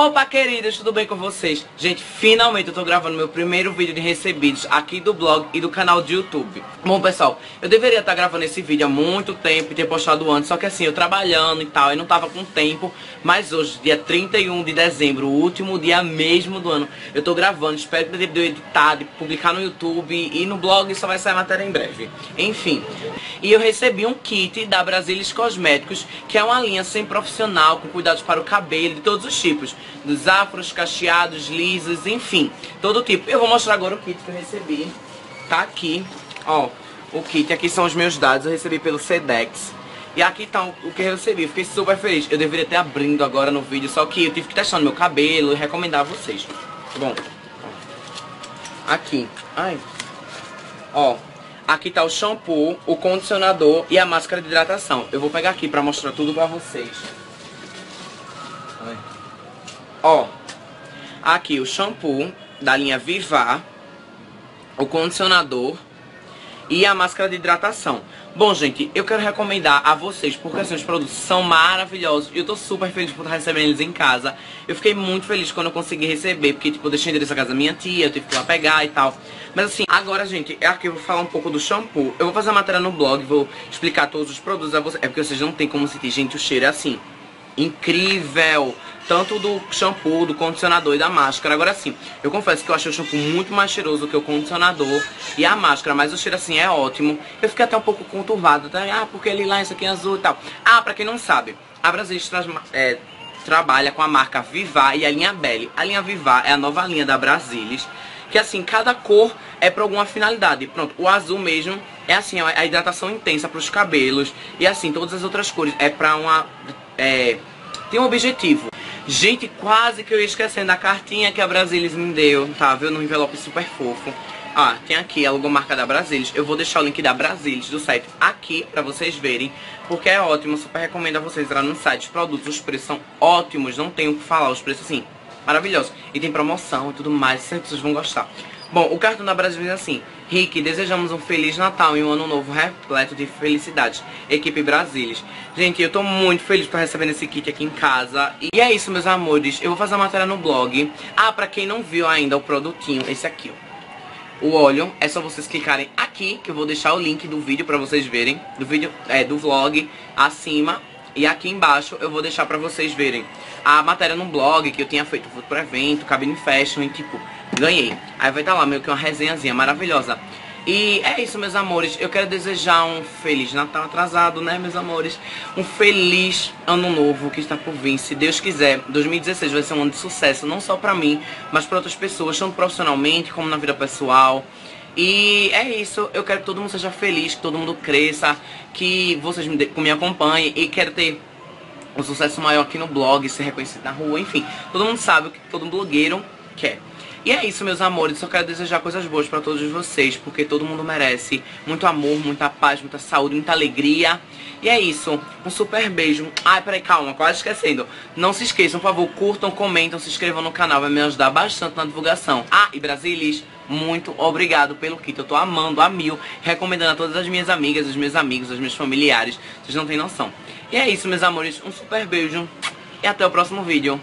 Opa, queridos, tudo bem com vocês? Gente, finalmente eu tô gravando meu primeiro vídeo de recebidos aqui do blog e do canal de YouTube. Bom, pessoal, eu deveria estar gravando esse vídeo há muito tempo e ter postado antes, só que assim, eu trabalhando e tal, eu não tava com tempo, mas hoje, dia 31 de dezembro, o último dia mesmo do ano, eu tô gravando, espero que eu editar, de publicar no YouTube e no blog só vai sair matéria em breve. Enfim, e eu recebi um kit da Brasilis Cosméticos, que é uma linha sem profissional, com cuidados para o cabelo, de todos os tipos dos afros, cacheados, lisos, enfim, todo tipo. Eu vou mostrar agora o kit que eu recebi. Tá aqui, ó, o kit. Aqui são os meus dados, eu recebi pelo Sedex. E aqui tá o que eu recebi, fiquei super feliz. Eu deveria ter abrindo agora no vídeo, só que eu tive que testar no meu cabelo e recomendar a vocês. Bom, aqui, ai, ó, aqui tá o shampoo, o condicionador e a máscara de hidratação. Eu vou pegar aqui pra mostrar tudo pra vocês. Ai. Ó, aqui o shampoo da linha Vivar, o condicionador e a máscara de hidratação. Bom, gente, eu quero recomendar a vocês, porque assim, os produtos são maravilhosos e eu tô super feliz por estar recebendo eles em casa. Eu fiquei muito feliz quando eu consegui receber, porque, tipo, eu deixei endereço da casa da minha tia, eu tive que ir lá pegar e tal. Mas assim, agora, gente, é aqui eu vou falar um pouco do shampoo. Eu vou fazer a matéria no blog, vou explicar todos os produtos a vocês. É porque vocês não tem como sentir, gente, o cheiro é assim incrível. Tanto do shampoo, do condicionador e da máscara. Agora sim, eu confesso que eu achei o shampoo muito mais cheiroso que o condicionador e a máscara, mas o cheiro assim é ótimo. Eu fiquei até um pouco conturbado, tá? Ah, porque ele lá, isso aqui é azul e tal. Ah, pra quem não sabe, a Brasilis é, trabalha com a marca Vivar e a linha Belly. A linha Vivar é a nova linha da Brasilis, que assim, cada cor é pra alguma finalidade. Pronto, o azul mesmo é assim, a hidratação intensa pros cabelos. E assim, todas as outras cores é pra uma... É, tem um objetivo. Gente, quase que eu ia esquecendo a cartinha que a Brasilis me deu, tá? Viu? No envelope super fofo. Ah, tem aqui a logomarca da Brasilis. Eu vou deixar o link da Brasilis, do site, aqui pra vocês verem. Porque é ótimo, super recomendo a vocês entrar no site. Os produtos, os preços são ótimos, não tenho o que falar. Os preços, assim, maravilhosos. E tem promoção e tudo mais, sempre vocês vão gostar. Bom, o cartão da Brasil diz assim Rick, desejamos um Feliz Natal e um Ano Novo repleto de felicidades. Equipe Brasilis. Gente, eu tô muito feliz por receber esse kit aqui em casa. E é isso, meus amores. Eu vou fazer a matéria no blog. Ah, pra quem não viu ainda o produtinho, esse aqui, ó. O óleo, é só vocês clicarem aqui, que eu vou deixar o link do vídeo pra vocês verem, do vídeo, é, do vlog, acima, e aqui embaixo eu vou deixar pra vocês verem a matéria no blog que eu tinha feito pro evento, cabine fashion e tipo, ganhei. Aí vai estar tá lá meio que uma resenhazinha maravilhosa. E é isso, meus amores. Eu quero desejar um feliz Natal atrasado, né, meus amores? Um feliz ano novo que está por vir. Se Deus quiser, 2016 vai ser um ano de sucesso, não só pra mim, mas pra outras pessoas, tanto profissionalmente como na vida pessoal. E é isso, eu quero que todo mundo seja feliz, que todo mundo cresça, que vocês me, acompanhem e quero ter um sucesso maior aqui no blog, ser reconhecido na rua, enfim. Todo mundo sabe o que todo blogueiro quer. E é isso, meus amores. Só quero desejar coisas boas para todos vocês, porque todo mundo merece muito amor, muita paz, muita saúde, muita alegria. E é isso. Um super beijo. Ai, peraí, calma, quase esquecendo. Não se esqueçam, por favor, curtam, comentam, se inscrevam no canal, vai me ajudar bastante na divulgação. Ah, e Brasilis, muito obrigado pelo kit. Eu tô amando a mil, recomendando a todas as minhas amigas, os meus amigos, os meus familiares. Vocês não têm noção. E é isso, meus amores. Um super beijo e até o próximo vídeo.